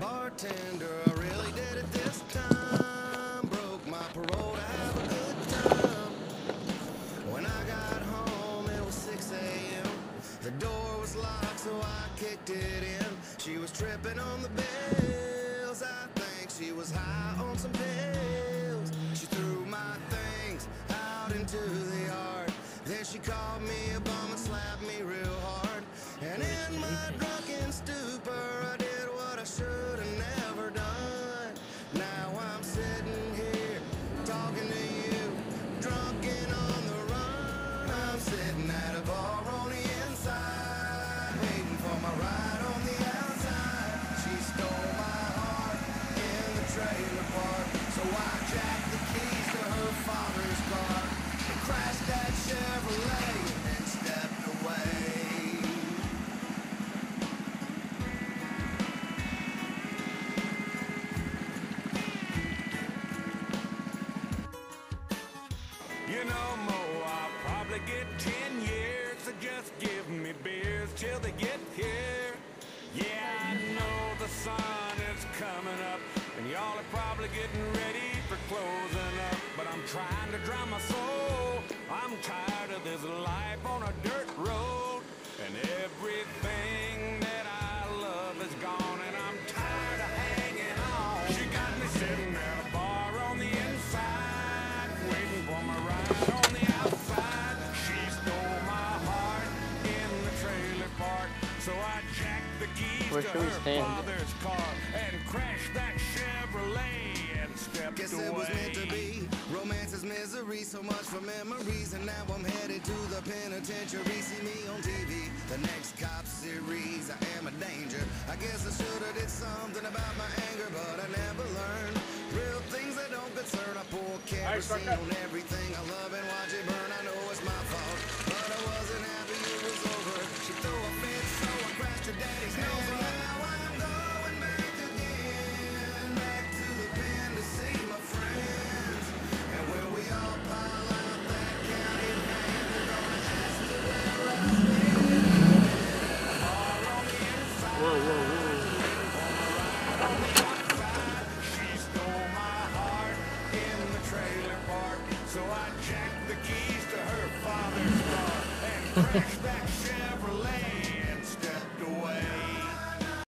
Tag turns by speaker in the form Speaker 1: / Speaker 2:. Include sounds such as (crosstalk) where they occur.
Speaker 1: Bartender, I really did it this time. Broke my parole to have a good time. When I got home, it was 6 a.m. The door was locked, so I kicked it in. She was tripping on the bills. I think she was high on some pills. She threw my things out into the yard. Then she called me a bum and slapped me real hard. And in
Speaker 2: You know, Mo, I'll probably get ten years, so just give me beers till they get here. Yeah, I know the sun is coming up, and y'all are probably getting ready for closing up. But I'm trying to drown my soul. Where should we stand? and crashed that Chevrolet and stepped Guess away. it was meant to
Speaker 1: be. Romance is misery, so much for memories. And now I'm headed to the penitentiary. See me on TV, the next cop series. I am a danger. I guess I should have did something about my pour kerosene right, on everything. I love and watch it burn. I know it's my fault, but I wasn't happy it was over. She threw a fit, so I crashed her daddy's hey,
Speaker 2: Whoa, whoa, whoa. the keys to her father's car and (laughs) Chevrolet.